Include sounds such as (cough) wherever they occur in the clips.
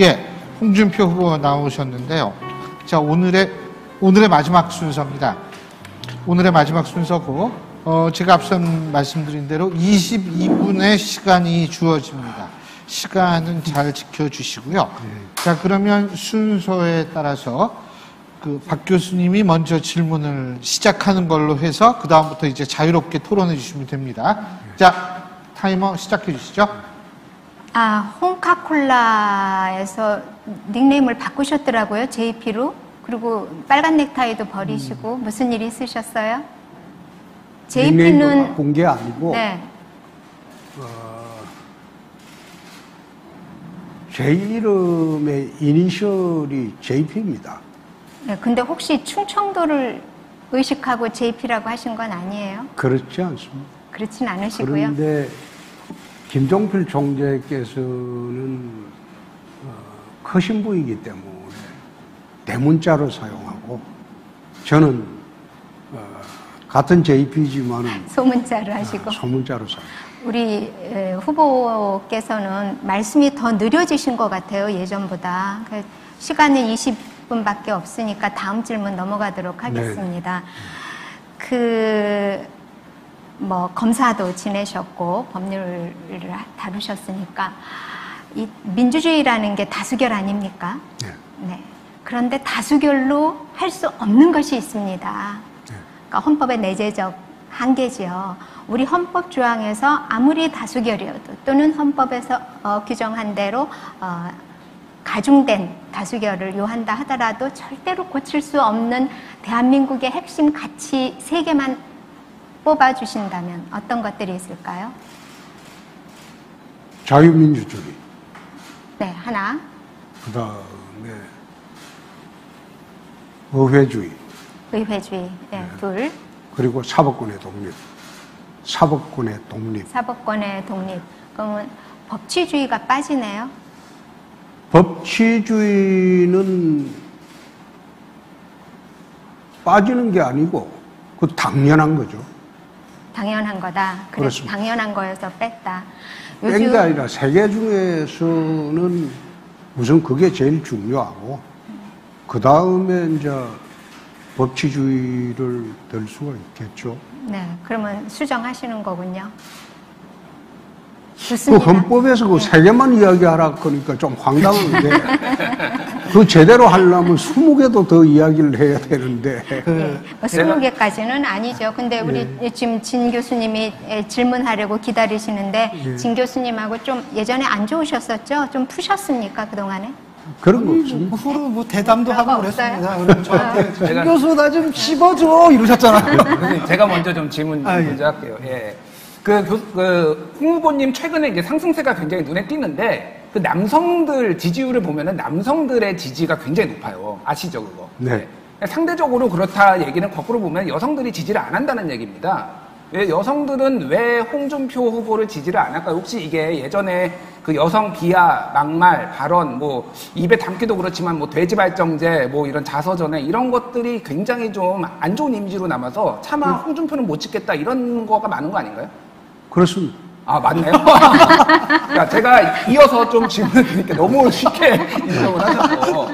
예, 홍준표 후보 나오셨는데요. 자, 오늘의, 오늘의 마지막 순서입니다. 오늘의 마지막 순서고, 어, 제가 앞선 말씀드린 대로 22분의 시간이 주어집니다. 시간은 잘 지켜주시고요. 자, 그러면 순서에 따라서 그 박 교수님이 먼저 질문을 시작하는 걸로 해서 그다음부터 이제 자유롭게 토론해 주시면 됩니다. 자, 타이머 시작해 주시죠. 아, 홍카콜라에서 닉네임을 바꾸셨더라고요. JP로. 그리고 빨간 넥타이도 버리시고 무슨 일 있으셨어요? JP는 바꾼 게 아니고 네. 제 이름의 이니셜이 JP입니다. 네. 근데 혹시 충청도를 의식하고 JP라고 하신 건 아니에요? 그렇지 않습니다. 그렇진 않으시고요. 그런데 김종필 총재께서는 어, 크신 분이기 때문에 대문자로 사용하고 저는 어, 같은 JP지만은 (laughs) 소문자로 하시고. 소문자로 사용. 우리 에, 후보께서는 말씀이 더 느려지신 것 같아요, 예전보다. 그 시간은 20분밖에 없으니까 다음 질문 넘어가도록 하겠습니다. 그, 뭐, 검사도 지내셨고, 법률을 다루셨으니까, 이 민주주의라는 게 다수결 아닙니까? 네. 네. 그런데 다수결로 할 수 없는 것이 있습니다. 그러니까 헌법의 내재적 한계지요. 우리 헌법 조항에서 아무리 다수결이어도 또는 헌법에서 어, 규정한 대로 어, 가중된 다수결을 요한다 하더라도 절대로 고칠 수 없는 대한민국의 핵심 가치 세 개만 뽑아주신다면 어떤 것들이 있을까요? 자유민주주의. 네, 하나, 그 다음에 의회주의. 의회주의, 네, 둘, 그리고 사법권의 독립. 사법권의 독립. 사법권의 독립. 그러면 법치주의가 빠지네요. 법치주의는 빠지는 게 아니고 그 당연한 거죠. 당연한 거다. 그래서 그렇습니다. 당연한 거여서 뺐다. 뺀게 아니라 세계 중에서는 우선 그게 제일 중요하고 그 다음에 이제 법치주의를 들 수가 있겠죠. 네, 그러면 수정하시는 거군요. 그 좋습니다. 헌법에서 그 네. 세 개만 이야기하라 그러니까 좀 황당한데 (laughs) 그 제대로 하려면 20개도 더 이야기를 해야 되는데 그, 네, 뭐 20개까지는 아니죠. 근데 우리 지금 진 교수님이 에, 질문하려고 기다리시는데 예. 진 교수님하고 좀 예전에 안 좋으셨었죠? 좀 푸셨습니까, 그동안에? 그런 거 없습니다. 후로 뭐 대담도 하고? 그랬습니다. 그럼 저한테 정 제가- 교수 나 좀 씹어줘 이러셨잖아요. (laughs) 제가 먼저 좀 질문 아, 예. 먼저 할게요. 예. 그, 교, 그, 홍 후보님 최근에 이제 상승세가 굉장히 눈에 띄는데, 그 남성들 지지율을 보면은 남성들의 지지가 굉장히 높아요. 아시죠, 그거? 네. 상대적으로 그렇다 얘기는 거꾸로 보면 여성들이 지지를 안 한다는 얘기입니다. 왜 여성들은 왜 홍준표 후보를 지지를 안 할까요? 혹시 이게 예전에 그 여성 비하, 막말, 발언, 뭐 입에 담기도 그렇지만 뭐 돼지 발정제, 뭐 이런 자서전에 이런 것들이 굉장히 좀 안 좋은 이미지로 남아서 차마 홍준표는 못 찍겠다 이런 거가 많은 거 아닌가요? 그렇습니다. 아, 맞네요. (laughs) 그러니까 제가 이어서 좀 질문을 드릴게요. 너무 쉽게 (laughs) 인정을 하셔서.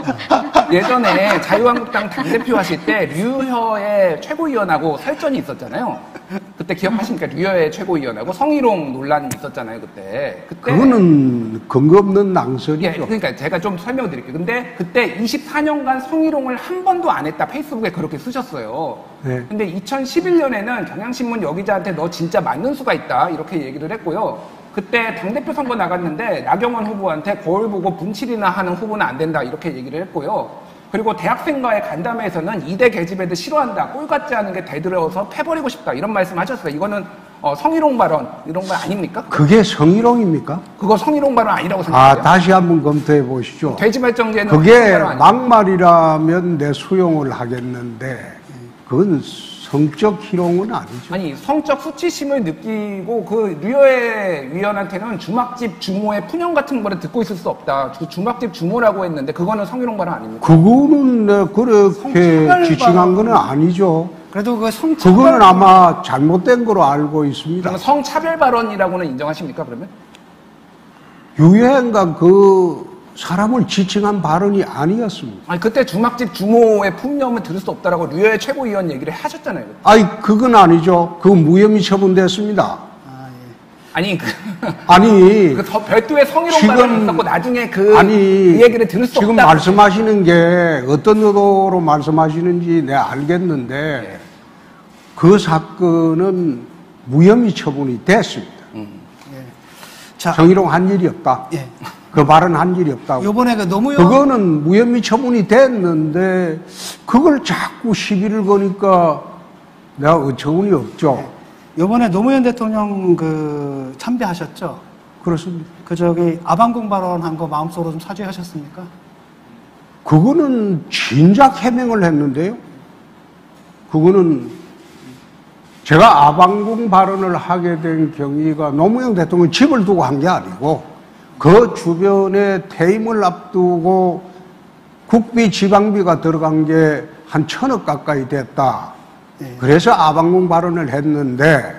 예전에 자유한국당 당대표 하실 때 류혀의 최고위원하고 설전이 있었잖아요. (laughs) 그때 기억하십니까? 류혀의 최고위원하고 성희롱 논란이 있었잖아요, 그때. 그때. 그거는 근거 없는 낭설이죠. 예, 그러니까 제가 좀 설명을 드릴게요. 근데 그때 24년간 성희롱을 한 번도 안 했다 페이스북에 그렇게 쓰셨어요. 네. 근데 2011년에는 경향신문 여기자한테 너 진짜 맞는 수가 있다 이렇게 얘기를 했고요. 그때 당대표 선거 나갔는데 나경원 후보한테 거울 보고 분칠이나 하는 후보는 안 된다 이렇게 얘기를 했고요. 그리고 대학생과의 간담회에서는 이대 계집애들 싫어한다. 꼴 같지 않은 게 대들어서 패버리고 싶다. 이런 말씀 하셨어요. 이거는 어, 성희롱 발언 이런 거 아닙니까? 그게 성희롱입니까? 그거 성희롱 발언 아니라고 아, 생각해요. 다시 한번 검토해 보시죠. 돼지 발정제는 그게. 막말이라면 내 수용을 하겠는데 그건 성적 희롱은 아니죠. 아니 성적 수치심을 느끼고 그 류여의 위원한테는 주막집 주모의 푸념 같은 거를 듣고 있을 수 없다. 그 주막집 주모라고 했는데 그거는 성희롱 발언 아닙니까? 그거는 내 그렇게 지칭한 거는 아니죠. 그래도 그 성차별 그거는 아마 잘못된 거로 알고 있습니다. 성차별 발언이라고는 인정하십니까 그러면? 유해인가 그 사람을 지칭한 발언이 아니었습니다. 아니 그때 주막집 주모의 풍념은 들을 수 없다라고 류의 최고위원 얘기를 하셨잖아요. 아니 그건 아니죠. 그 무혐의 처분됐습니다. 아니 그, (laughs) 아니 그 더- 별도의 성희롱 지금- 발언이 있었고 나중에 그, 아니 그 얘기를 들을 수 지금 없다. 말씀하시는 게 어떤 의도로 말씀하시는지 내가 알겠는데 그 사건은 무혐의 처분이 됐습니다. 자, 정의롱 한 일이 없다. 예. 그 발언 한 일이 없다고. 요번에 그 노무현 그거는 무혐의 처분이 됐는데 그걸 자꾸 시비를 거니까 내가 어처구니 없죠. 요번에 노무현 대통령 그 참배하셨죠? 그렇습니다. 그 저기 아방궁 발언한 거 마음속으로 좀 사죄하셨습니까? 그거는 진작 해명을 했는데요. 그거는 제가 아방궁 발언을 하게 된 경위가 노무현 대통령 집을 두고 한 게 아니고 그 주변에 퇴임을 앞두고 국비 지방비가 들어간 게 한 천억 가까이 됐다. 예. 그래서 아방궁 발언을 했는데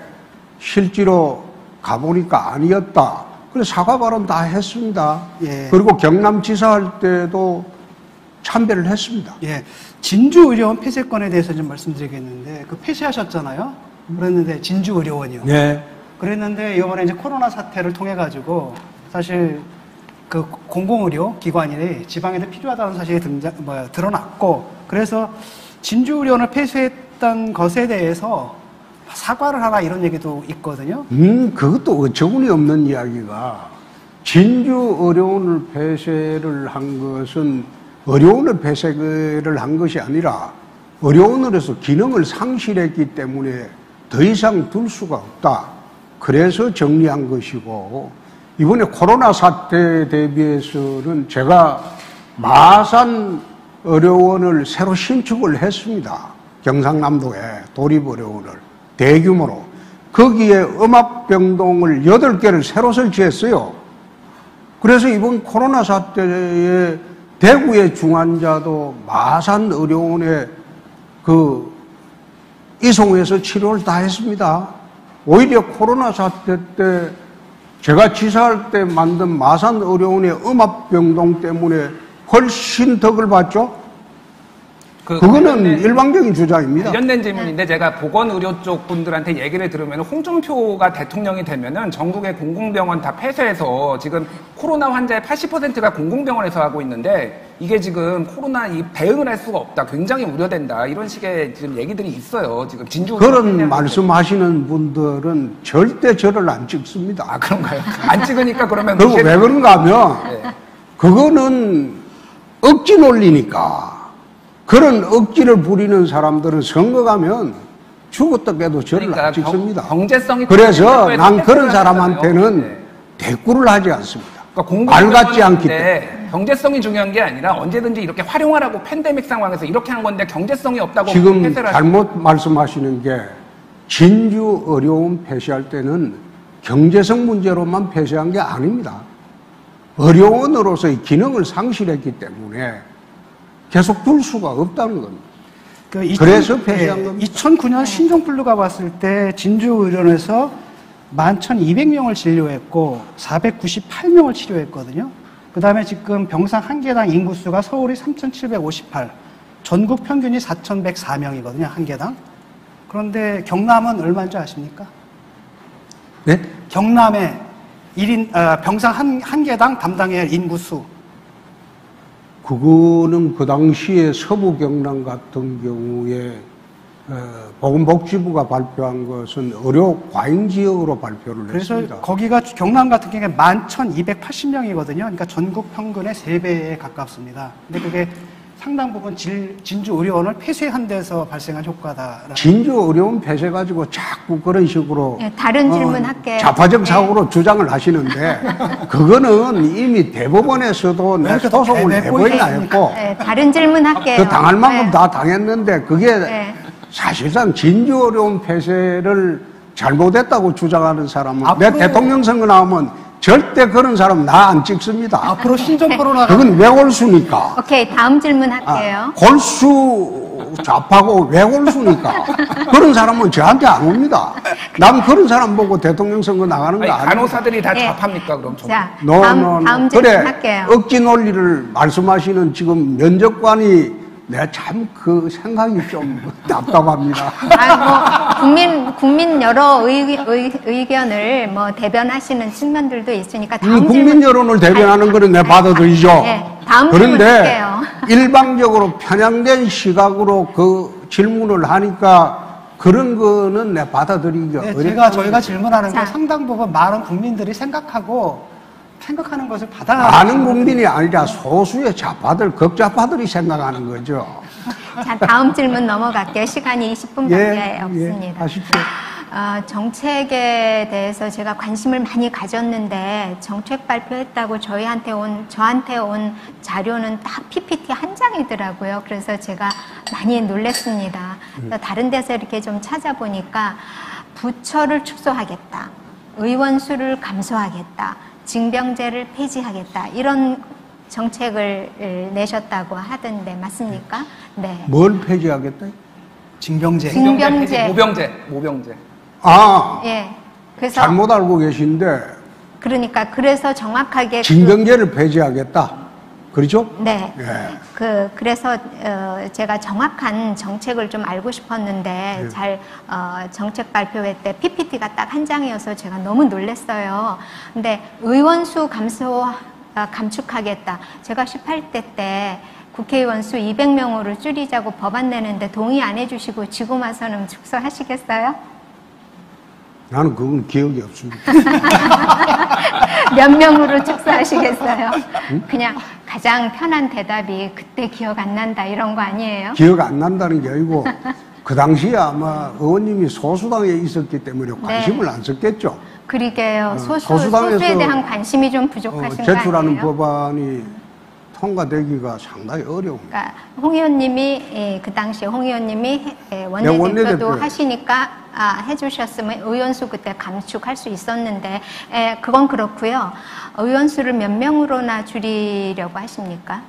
실제로 가보니까 아니었다. 그래서 사과 발언 다 했습니다. 예. 그리고 경남지사 할 때도 참배를 했습니다. 예. 진주의료원 폐쇄권에 대해서 좀 말씀드리겠는데 그 폐쇄하셨잖아요. 그랬는데 진주의료원이요. 네. 그랬는데 이번에 이제 코로나 사태를 통해 가지고 사실 그 공공의료 기관이 지방에도 필요하다는 사실이 등장 뭐야 드러났고 그래서 진주의료원을 폐쇄했던 것에 대해서 사과를 하라 이런 얘기도 있거든요. 음, 그것도 어처구니 없는 이야기가 진주 의료원을 폐쇄를 한 것은 의료원을 폐쇄를 한 것이 아니라 의료원으로서 기능을 상실했기 때문에 더 이상 둘 수가 없다. 그래서 정리한 것이고 이번에 코로나 사태 대비해서는 제가 마산 의료원을 새로 신축을 했습니다. 경상남도에 도립의료원을 대규모로 거기에 음압병동을 8개를 새로 설치했어요. 그래서 이번 코로나 사태에 대구의 중환자도 마산 의료원에 그 이송해서 치료를 다 했습니다. 오히려 코로나 사태 때 제가 지사할 때 만든 마산 의료원의 음압병동 때문에 훨씬 덕을 봤죠. 그 그거는 관련된- 일방적인 주장입니다. 관련된 질문인데 제가 보건의료 쪽 분들한테 얘기를 들으면 홍준표가 대통령이 되면은 전국의 공공병원 다 폐쇄해서 지금 코로나 환자의 80%가 공공병원에서 하고 있는데 이게 지금 코로나 이 대응을 할 수가 없다. 굉장히 우려된다. 이런 식의 지금 얘기들이 있어요. 지금 진주 그런 말씀하시는 분들은 절대 저를 안 찍습니다. 아 그런가요? 안 찍으니까 그러면 그리고 왜 그런가 하면 네. 그거는 억지 논리니까 그런 억지를 부리는 사람들은 선거 가면 죽었다 깨도 저를 그러니까 안 찍습니다. 경- 경제성이 그래서 난 그런 사람한테는. 네. 대꾸를 하지 않습니다. 그러니까 말 같지 않기 때문에. 경제성이 중요한 게 아니라 언제든지 이렇게 활용하라고 팬데믹 상황에서 이렇게 한 건데 경제성이 없다고 지금 잘못 말씀하시는 게 진주 의료원 폐쇄할 때는 경제성 문제로만 폐쇄한 게 아닙니다. 의료원으로서의 기능을 상실했기 때문에 계속 둘 수가 없다는 겁니다. 그 2000 그래서 폐쇄한 겁니다. 2009년 신종플루가 왔을 때 진주의료원에서 11,200명을 진료했고 498명을 치료했거든요. 그 다음에 지금 병상 한 개당 인구수가 서울이 3,758, 전국 평균이 4,104명이거든요, 한 개당. 그런데 경남은 얼마인 줄 아십니까? 네? 경남의 1인, 아, 병상 한, 한 개당 할 인구수. 그거는 그 당시에 서부 경남 같은 경우에 어, 보건복지부가 발표한 것은 의료 과잉 지역으로 발표를 그래서 했습니다. 거기가 경남 같은 경우에 11,280명이거든요. 그러니까 전국 평균의 3배에 가깝습니다. 근데 그게 상당 부분 질, 진주 의료원을 폐쇄한 데서 발생한 효과다. 진주 의료원 폐쇄 가지고 자꾸 그런 식으로 예, 다른 어, 질문 할게요. 좌파적 예. 사고로 주장을 하시는데 (laughs) 그거는 이미 대법원에서도 내 이렇게 소송을 내- 내보이나? 했고 네, 다른 질문 할게요. 그 당할 만큼 네. 다 당했는데 그게 네. 사실상 진주 의료원 폐쇄를 잘못했다고 주장하는 사람은 내 앞으로- 대통령 선거 나오면 절대 그런 사람 나 안 찍습니다. 앞으로 신종 코로나가 그건 왜 골수니까. 오케이, 다음 질문 할게요. 아, 골수 좌파고 외골수니까 (laughs) 그런 사람은 저한테 안 옵니다. 남 그런 사람 보고 대통령 선거 나가는 거 아니, 아니에요. 간호사들이 다 예. 좌파입니까 그럼? 전- 자, no, 다음, no, no. 다음 질문 그래 할게요. 억지 논리를 말씀하시는 지금 면접관이 내가 참 그 생각이 좀 (laughs) 답답합니다. 아, 뭐 국민 국민 여러 의, 의, 의견을 뭐 대변하시는 측면들도 있으니까 이 다음 국민 질문 여론을 대변하는 거는 내 받아들이죠. 네, 다음 그런데. 일방적으로 편향된 시각으로 그 질문을 하니까 그런 거는 내 받아들이기가 네, 어렵다. 제가 저희가 질문하는 자. 거 상당 부분 많은 국민들이 생각하고 생각하는 것을 받아 많은 국민이 아니라 소수의 좌파들, 극좌파들이 생각하는 거죠. 자, 다음 질문 넘어갈게요. 시간이 20분밖에 없습니다. 하십시오. 어, 정책에 대해서 제가 관심을 많이 가졌는데 정책 발표했다고 저희한테 온 저한테 온 자료는 딱 PPT 한 장이더라고요. 그래서 제가 많이 놀랐습니다. 그래서 다른 데서 이렇게 좀 찾아보니까 부처를 축소하겠다, 의원 수를 감소하겠다, 징병제를 폐지하겠다 이런 정책을 내셨다고 하던데 맞습니까? 네. 뭘 폐지하겠다? 징병제. 징- 징병제. 폐지, 모병제, 모병제. 아, 예. 그래서 잘못 알고 계신데 그러니까 그래서 정확하게 징병제를 폐지하겠다. 그렇죠? 그, 네. 예. 그 그래서 어, 제가 정확한 정책을 좀 알고 싶었는데 예. 잘 어, 정책 발표회 때 PPT가 딱 한 장이어서 제가 너무 놀랐어요. 근데 의원 수 감소 아, 감축하겠다. 제가 18대 때 국회의원 수 200명으로 줄이자고 법안 내는데 동의 안 해주시고 지금 와서는 축소하시겠어요? 나는 그건 기억이 없습니다. (laughs) 몇 명으로 축소하시겠어요? 그냥 가장 편한 대답이 그때 기억 안 난다 이런 거 아니에요? 기억 안 난다는 게 아니고 그 당시에 아마 의원님이 소수당에 있었기 때문에 관심을 안 썼겠죠. 그러게요. 어, 소수, 소수당에서 소수에 대한 관심이 좀 어, 부족하신 거 제출하는? 법안이 통과되기가 상당히 어려운 그러니까 홍 의원님이 예, 그 당시에 홍 의원님이 해- 예, 원내대표도 원내대표. 하시니까 아, 해주셨으면 의원수 그때 감축할 수 있었는데 예, 그건 그렇고요. 의원수를 몇 명으로나 줄이려고 하십니까?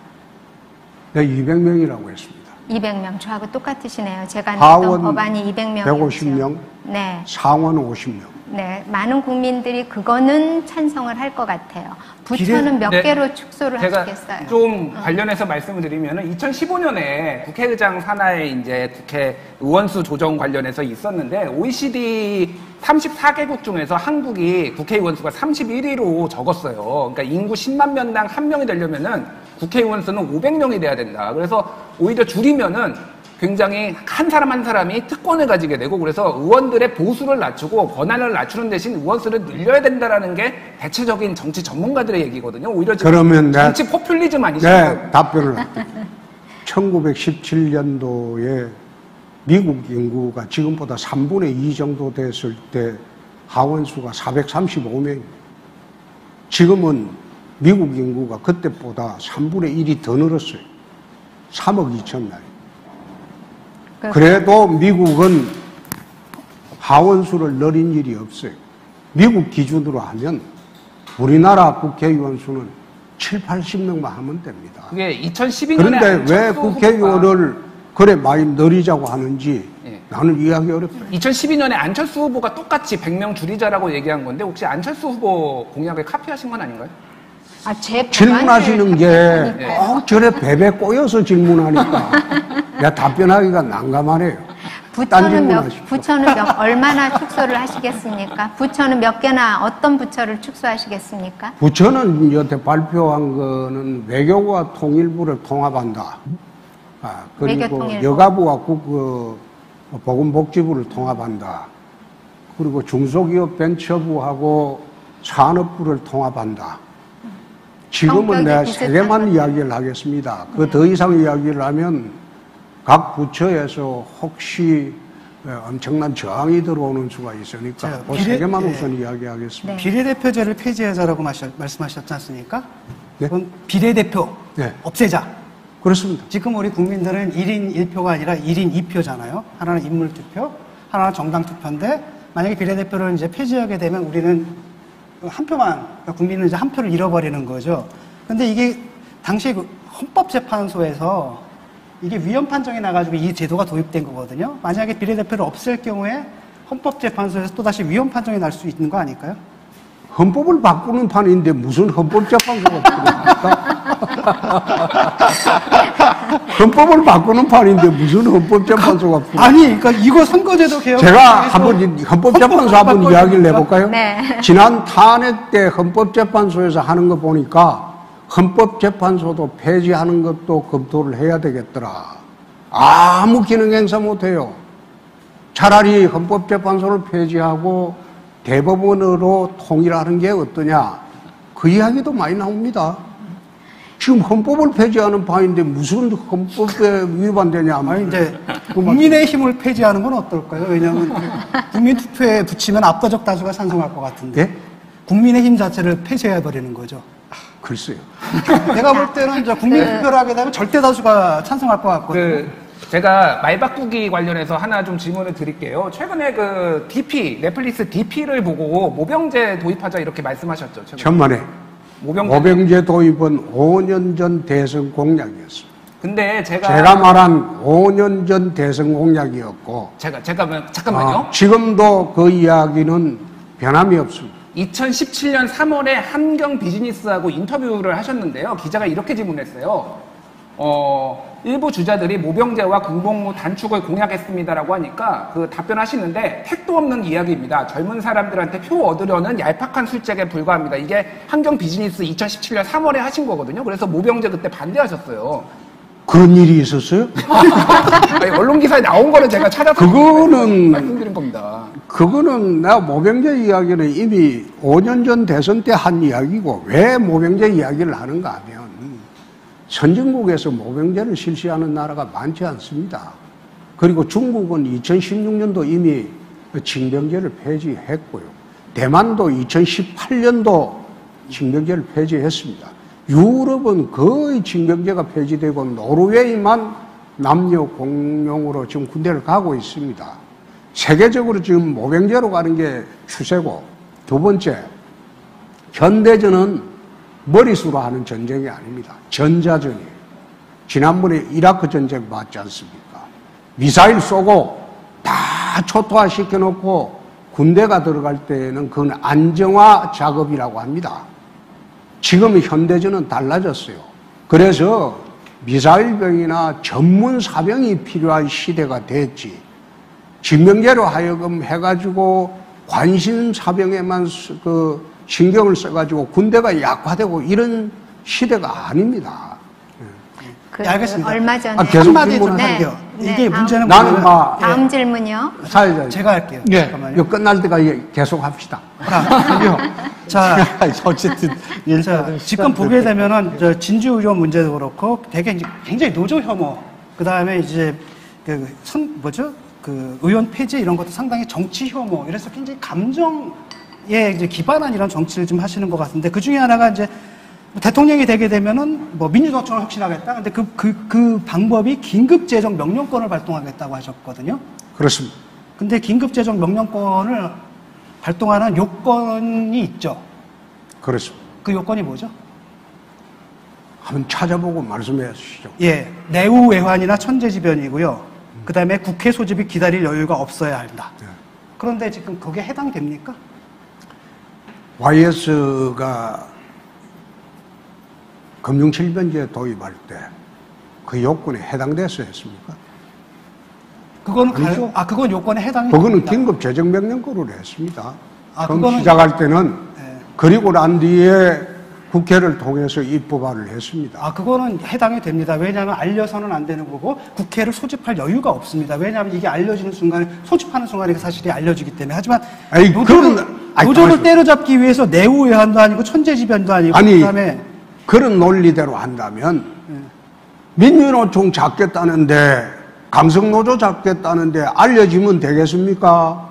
네, 200명이라고 했습니다. 200명 저하고 똑같으시네요. 제가 하원 냈던 법안이 200명이었죠. 150명, 네. 상원 50명. 네, 많은 국민들이 그거는 찬성을 할 것 같아요. 부처는 몇 네. 개로 축소를 제가 하시겠어요? 좀 관련해서 말씀을 드리면은 2015년에 국회의장 산하에 이제 국회 의원수 조정 관련해서 있었는데 OECD 34개국 중에서 한국이 국회의원 수가 31위로 적었어요. 그러니까 인구 10만 명당 한 명이 되려면은 국회의원 수는 500명이 돼야 된다. 그래서 오히려 줄이면은 굉장히 한 사람 한 사람이 특권을 가지게 되고 그래서 의원들의 보수를 낮추고 권한을 낮추는 대신 의원 수를 늘려야 된다라는 게 대체적인 정치 전문가들의 얘기거든요. 오히려 그러면 정치 포퓰리즘 아니실까요? 네, 답변을 할게요. 1917년도에 미국 인구가 지금보다 3분의 2 정도 됐을 때 하원수가 435명입니다. 지금은 미국 인구가 그때보다 3분의 1이 더 늘었어요. 3억 2천 명. 그- 그래도 미국은 하원수를 늘린 일이 없어요. 미국 기준으로 하면 우리나라 국회의원 수는 7, 80명만 하면 됩니다. 그게 2012년에 그런데 왜 국회의원을 그래 많이 늘리자고 하는지 예. 나는 이해하기 어렵다. 2012년에 안철수 후보가 똑같이 100명 줄이자라고 얘기한 건데 혹시 안철수 후보 공약을 카피하신 건 아닌가요? 아, 제 질문하시는 게 꼭 저래 베베 꼬여서 질문하니까 (laughs) 내가 답변하기가 난감하네요. 딴 부처는 몇. 부처는 몇, 얼마나 축소를 하시겠습니까? 부처는 몇 개나 어떤 부처를 축소하시겠습니까? 부처는 여태 발표한 거는 외교와 통일부를 통합한다. 아, 그리고 통일부. 여가부와 국, 어, 보건복지부를 통합한다. 그리고 중소기업 벤처부하고 산업부를 통합한다. 지금은 내가 비슷한 세 개만 거죠. 이야기를 하겠습니다. 그더 이상 이야기를 하면 각 부처에서 혹시 어, 엄청난 저항이 들어오는 수가 있으니까 자, 그세 비례- 개만 예. 우선 이야기하겠습니다. 네. 비례대표제를 폐지하자라고 마셔- 말씀하셨지 않습니까? 네. 그럼 비례대표 네. 없애자. 그렇습니다. 지금 우리 국민들은 1인 1표가 아니라 1인 2표잖아요. 하나는 인물 투표, 하나는 정당 투표인데 만약에 비례대표를 이제 폐지하게 되면 우리는 한 표만 그러니까 국민은 이제 한 표를 잃어버리는 거죠. 근데 이게 당시 그 헌법재판소에서 이게 위헌 판정이 나가지고 이 제도가 도입된 거거든요. 만약에 비례대표를 없앨 경우에 헌법재판소에서 또 다시 위헌 판정이 날 수 있는 거 아닐까요? 헌법을 바꾸는 판인데 무슨 헌법재판소가 필요합니까? (laughs) 헌법을 바꾸는 판인데 무슨 헌법재판소가? 아니, 그러니까 이거 선거제도 개혁. 제가 한번 이 헌법재판소 한번 이야기를 해볼까요? 네. 지난 탄핵 때 헌법재판소에서 하는 거 보니까 헌법재판소도 폐지하는 것도 검토를 해야 되겠더라. 아무 기능 행사 못해요. 차라리 헌법재판소를 폐지하고 대법원으로 통일하는 게 어떠냐. 그 이야기도 많이 나옵니다. 지금 헌법을 폐지하는 바인데 무슨 헌법에 위반되냐. 아니, 이제 국민의 힘을 폐지하는 건 어떨까요? 왜냐하면 국민 투표에 붙이면 압도적 다수가 찬성할 것 같은데. 예? 국민의 힘 자체를 폐쇄해 버리는 거죠. 글쎄요. (laughs) 내가 볼 때는 이제 국민 투표를 하게 되면 절대 다수가 찬성할 것 같거든요. 그 제가 말 바꾸기 관련해서 하나 좀 질문을 드릴게요. 최근에 그 DP 넷플릭스 DP를 보고 모병제 도입하자 이렇게 말씀하셨죠. 최근에. 천만에. 모병제. 모병제 도입은 5년 전 대선 공약이었습니다. 근데 제가 제가 말한 5년 전 대선 공약이었고 제가 제가 뭐- 잠깐만요. 아, 지금도 그 이야기는 변함이 없습니다. 2017년 3월에 한경 비즈니스하고 인터뷰를 하셨는데요. 기자가 이렇게 질문했어요. 어, 일부 주자들이 모병제와 군복무 단축을 공약했습니다라고 하니까 그 답변하시는데 택도 없는 이야기입니다. 젊은 사람들한테 표 얻으려는 얄팍한 술책에 불과합니다. 이게 한경 비즈니스 2017년 3월에 하신 거거든요. 그래서 모병제 그때 반대하셨어요. 그런 일이 있었어요? (laughs) 아니, 언론 기사에 나온 거를 제가 찾아서 그거는- 말씀드린 겁니다. 그거는 내가 모병제 이야기는 이미 5년 전 대선 때 한 이야기고 왜 모병제 이야기를 하는가 하면 선진국에서 모병제를 실시하는 나라가 많지 않습니다. 그리고 중국은 2016년도 이미 징병제를 폐지했고요. 대만도 2018년도 징병제를 폐지했습니다. 유럽은 거의 징병제가 폐지되고 노르웨이만 남녀 공용으로 지금 군대를 가고 있습니다. 세계적으로 지금 모병제로 가는 게 추세고 두 번째 현대전은 머릿수로 하는 전쟁이 아닙니다. 전자전이에요. 지난번에 이라크 전쟁 봤지 않습니까? 미사일 쏘고 다 초토화 시켜 놓고 군대가 들어갈 때는 그건 안정화 작업이라고 합니다. 지금 현대전은 달라졌어요. 그래서 미사일병이나 전문 사병이 필요한 시대가 됐지. 징병제로 하여금 해가지고 관심 사병에만 스- 그 신경을 써가지고 군대가 약화되고 이런 시대가 아닙니다. 그 네, 알겠습니다. 얼마 전에 아, 계속 한마디에 좀 질문을 할게요. 네, 이게 다음- 문제는 나는 막 다음 질문이요. 사회자 제가 할게요. 예. 잠깐만요. 끝날 때까지 계속 합시다. 자, 어쨌든 자, 지금 보게 되면은 저 진주 의료 문제도 그렇고 되게 이제 굉장히 노조 혐오, 그 다음에 이제 그 선, 뭐죠? 그 의원 폐지 이런 것도 상당히 정치 혐오, 이래서 굉장히 감정 에 이제 기반한 이런 정치를 좀 하시는 것 같은데 그 중에 하나가 이제 뭐 대통령이 되게 되면은 뭐 민주노총을 혁신하겠다. 근데 그, 그, 그 방법이 긴급재정 명령권을 발동하겠다고 하셨거든요. 그렇습니다. 근데 긴급재정 명령권을 발동하는 요건이 있죠. 그렇습니다. 그 요건이 뭐죠? 한번 찾아보고 말씀해 주시죠. 예, 내후 외환이나 천재지변이고요. 그 다음에 국회 소집이 기다릴 여유가 없어야 한다. 네. 그런데 지금 그게 해당됩니까? YS가 금융실변제 도입할 때 그 요건에 해당돼서 했습니까? 아니죠. 가, 아 그건 요건에 해당이 그거는. 긴급 재정 명령권으로 했습니다. 아, 처음 그거는- 시작할 때는 예. 그리고 난 뒤에 국회를 통해서 입법화를 했습니다. 아 그거는 해당이 됩니다. 왜냐하면 알려서는 안 되는 거고 국회를 소집할 여유가 없습니다. 왜냐하면 이게 알려지는 순간에 소집하는 순간에 그 사실이 알려지기 때문에 하지만 아니, 노조를, 그건- 아니, 노조를. 때려잡기 위해서 내후 외환도 아니고 천재지변도 아니고 아니 그다음에 그런 논리대로 한다면 민주노총 잡겠다는데 강성노조 잡겠다는데 알려지면 되겠습니까?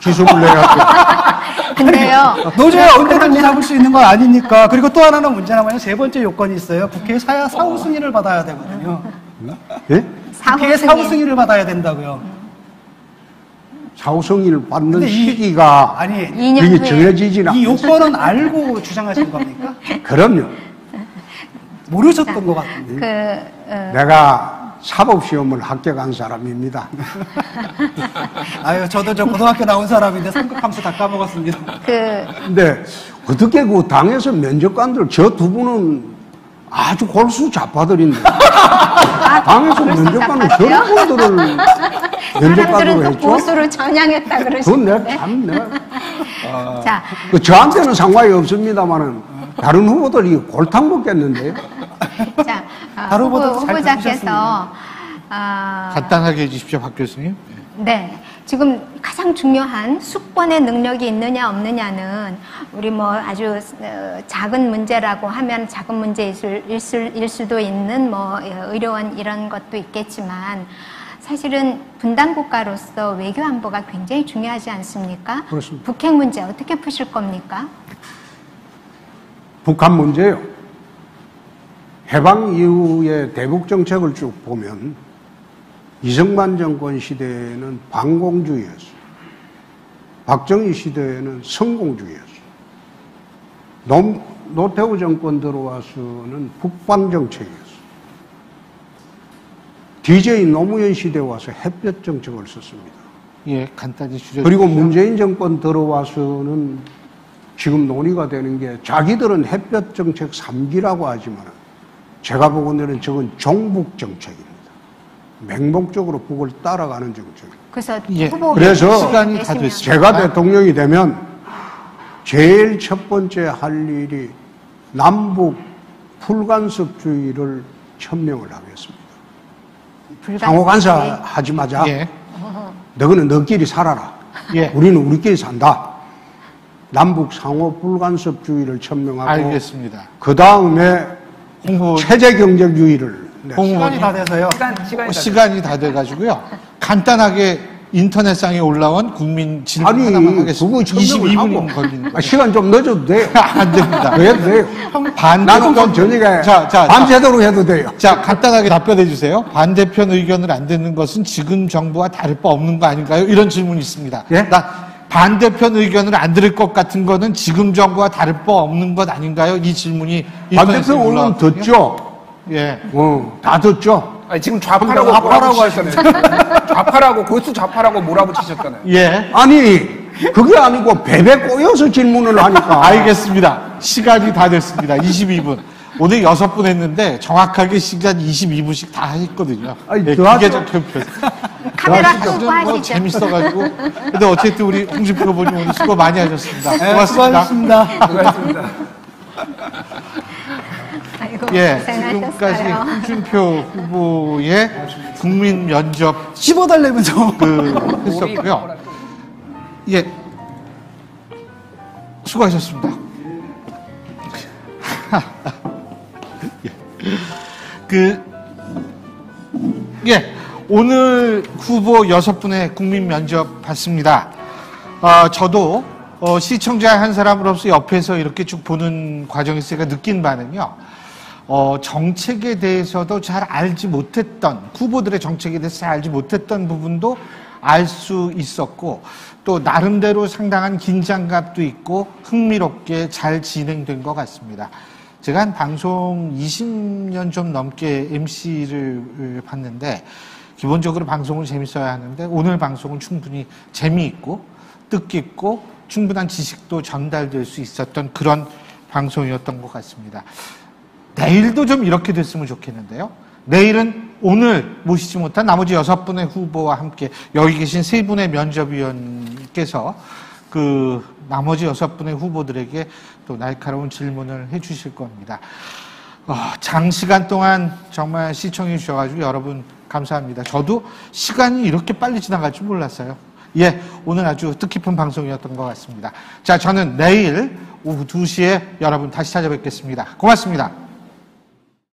기소를 내야 (laughs) 근데요. 노조야 언제든지 잡을 수 있는 거 아닙니까? 그리고 또 하나는 문제는 뭐냐면 세 번째 요건이 있어요. 국회 사야 사후 승인을 받아야 되거든요. 돼? 예? 사후 국회에 사후 승인. 승인을 받아야 된다고요. 사후성의를 받는 시기가 아니, 2년 이게 정해지진 이 않습니다. 요건은 알고 주장하신 겁니까? (laughs) 그럼요. 모르셨던 것 같은데. 그 어, 내가 사법시험을 합격한 사람입니다. (laughs) 아유, 저도 저 고등학교 나온 사람인데 삼각함수 다 까먹었습니다. 그 근데 어떻게 그 당에서 면접관들 저 두 분은 아주 골수 좌파들인데 당에서 면접관을 좌파세요? 저런 분들을 면접관으로 했죠? 보수를 전향했다 그건 그러시는데. 내가 참 내가 (laughs) 자, 그 저한테는 상관이 없습니다만은 다른 후보들이 골탕 먹겠는데요. (laughs) 자, 어, 다른 후보, 후보자께서. 아, 간단하게 해주십시오, 박 교수님. 네. 지금 가장 중요한 숙번의 능력이 있느냐 없느냐는 우리 뭐 아주 어, 작은 문제라고 하면 작은 문제일 수- 수도 있는 뭐 어, 의료원 이런 것도 있겠지만 사실은 분단 국가로서 외교 안보가 굉장히 중요하지 않습니까? 그렇습니다. 북핵 문제 어떻게 푸실 겁니까? 북한 문제요. 해방 이후의 대북 정책을 쭉 보면 이승만 정권 시대에는 반공주의였어요. 박정희 시대에는 성공주의였어요. 노, 노태우 정권 들어와서는 북방 정책이었어요. DJ 노무현 시대 와서 햇볕 정책을 썼습니다. 예, 간단히 줄여 그리고 문재인 정권 들어와서는 지금 논의가 되는 게 자기들은 햇볕 정책 3기라고 하지만 제가 보건대는 저건 종북 정책입니다. 맹목적으로 북을 따라가는 정책. 그래서 예, 후보 그래서 시간이 다 됐습니다. 제가 대통령이 되면 제일 첫 번째 할 일이 남북 풀간섭주의를 천명을 하겠습니다. 불가능하지. 상호 간사 하지 마자. 예, 너희는 너끼리 살아라. 예. 우리는 우리끼리 산다. 남북 상호 불간섭주의를 천명하고 알겠습니다. 그 다음에 체제 경제주의를 네. 홍보 시간이 다 돼서요. 시간, 시간이 어, 다 시간이 다 돼가지고요. 간단하게 인터넷상에 올라온 국민 질문 아니 하나만 하겠습니다. 그거 천명을 22분이 하고 걸리는 아, 거예요. 시간 좀 늦어도 돼요. (laughs) 안 됩니다. 왜 해도 돼요? 반대편 좀 저녁에 자, 자, 자, 밤새도록 해도 돼요. 자, 간단하게 답변해 주세요. 반대편 의견을 안 듣는 것은 지금 정부와 다를 바 없는 거 아닌가요? 이런 질문이 있습니다. 예? 나 반대편 의견을 안 들을 것 같은 거는 지금 정부와 다를 바 없는 것 아닌가요? 이 질문이 인터넷에 반대편 올라왔거든요. 듣죠. 예. 어, 다 듣죠. 아니, 지금 좌파라고 좌파라고 몰아붙이셨잖아요. (laughs) 좌파라고 골수 좌파라고 몰아붙이셨잖아요. 예. 아니 그게 아니고 베베 꼬여서 질문을 하니까. (laughs) 알겠습니다. 시간이 다 됐습니다. 22분. 오늘 여섯 분 했는데 정확하게 시간 22분씩 다 했거든요. 아니, 예, 더 하죠. 기계적 표현. 카메라 진짜 끄고 뭐 하시죠. 재밌어가지고. 근데 어쨌든 우리 홍준표 후보님 오늘 수고 많이 하셨습니다. 네, 고맙습니다. 수고하셨습니다. 수고하셨습니다. 예, 고생하셨어요. 지금까지 홍준표 후보의 국민 면접 15달래면 좀. 그 했었고요. 예, 수고하셨습니다. (laughs) 예. 그, 예, 오늘 후보 여섯 분의 국민 면접 받습니다. 아, 저도 어, 시청자 한 사람으로서 옆에서 이렇게 쭉 보는 과정에서 제가 느낀 바는요. 어, 정책에 대해서도 잘 알지 못했던 후보들의 정책에 대해서 잘 알지 못했던 부분도 알 수 있었고 또 나름대로 상당한 긴장감도 있고 흥미롭게 잘 진행된 것 같습니다. 제가 한 방송 20년 좀 넘게 MC를 봤는데 기본적으로 방송을 재밌어야 하는데 오늘 방송은 충분히 재미있고 뜻깊고 충분한 지식도 전달될 수 있었던 그런 방송이었던 것 같습니다. 내일도 좀 이렇게 됐으면 좋겠는데요. 내일은 오늘 모시지 못한 나머지 여섯 분의 후보와 함께 여기 계신 세 분의 면접위원께서 그 나머지 여섯 분의 후보들에게 또 날카로운 질문을 해 주실 겁니다. 어, 장시간 동안 정말 시청해 주셔가지고 여러분 감사합니다. 저도 시간이 이렇게 빨리 지나갈 줄 몰랐어요. 예, 오늘 아주 뜻깊은 방송이었던 것 같습니다. 자, 저는 내일 오후 2시에 여러분 다시 찾아뵙겠습니다. 고맙습니다.